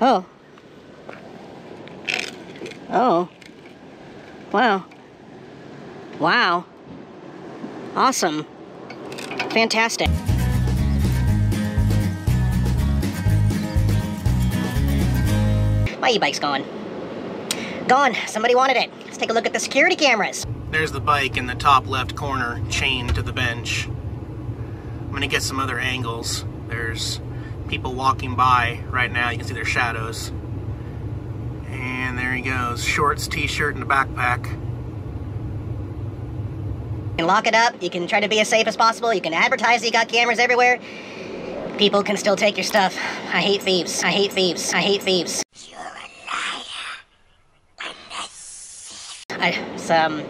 Oh. Oh. Wow. Wow. Awesome. Fantastic. My e-bike's gone. Gone. Somebody wanted it. Let's take a look at the security cameras. There's the bike in the top left corner, chained to the bench. I'm gonna get some other angles. There's people walking by right now. You can see their shadows. And there he goes. Shorts, t-shirt, and a backpack. You can lock it up. You can try to be as safe as possible. You can advertise that you got cameras everywhere. People can still take your stuff. I hate thieves. I hate thieves. I hate thieves. You're a liar. I, it's, um...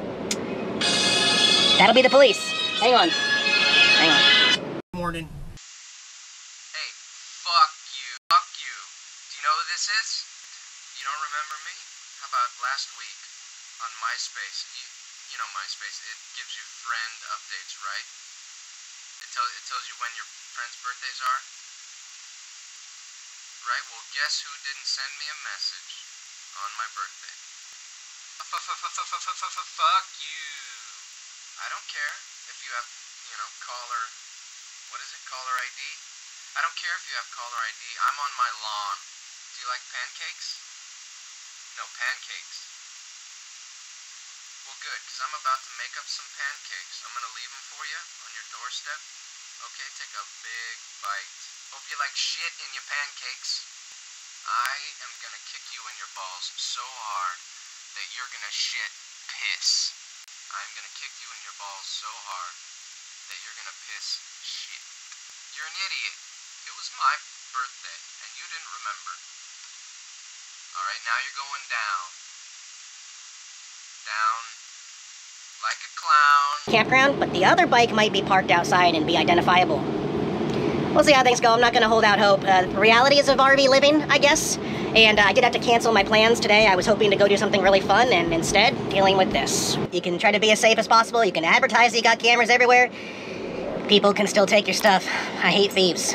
That'll be the police. Hang on. Hang on. Morning. Hey, fuck you. Fuck you. Do you know who this is? You don't remember me? How about last week on MySpace? You, you know MySpace. It gives you friend updates, right? It, tell, it tells you when your friends' birthdays are. Right? Well, guess who didn't send me a message on my birthday? Fuck you. I don't care if you have, you know, caller. What is it? Caller ID? I don't care if you have caller ID. I'm on my lawn. You like pancakes? No, pancakes. Well, good, because I'm about to make up some pancakes. I'm going to leave them for you on your doorstep. Okay, take a big bite. Hope you like shit in your pancakes. I am going to kick you in your balls so hard that you're going to shit piss. I'm going to kick you in your balls so hard that you're going to piss shit. You're an idiot. It was my birthday, you didn't remember. Alright, now you're going down. Down like a clown. Campground, but the other bike might be parked outside and be identifiable. We'll see how things go. I'm not going to hold out hope. Uh, the realities of RV living, I guess. And uh, I did have to cancel my plans today. I was hoping to go do something really fun, and instead, dealing with this. You can try to be as safe as possible. You can advertise that you got cameras everywhere. People can still take your stuff. I hate thieves.